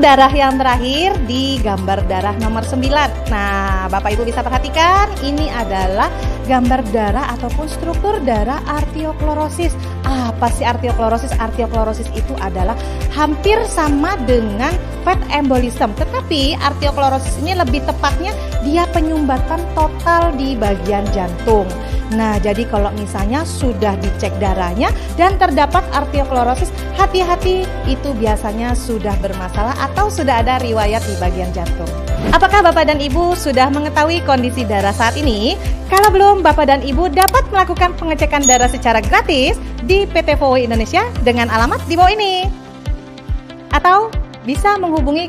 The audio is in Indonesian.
darah yang terakhir di gambar darah nomor 9. Nah, Bapak Ibu bisa perhatikan ini adalah gambar darah ataupun struktur darah arterioklorosis. Apa sih arterioklorosis? Arterioklorosis itu adalah hampir sama dengan fat embolism, tetapi arterioklorosis ini lebih tepatnya dia penyumbatan total di bagian jantung. Nah, jadi kalau misalnya sudah dicek darahnya dan terdapat arterioklorosis, hati-hati itu biasanya sudah bermasalah atau sudah ada riwayat di bagian jantung. Apakah Bapak dan Ibu sudah mengetahui kondisi darah saat ini? Kalau belum, Bapak dan Ibu dapat melakukan pengecekan darah secara gratis di PT POI Indonesia dengan alamat di bawah ini. Atau bisa menghubungi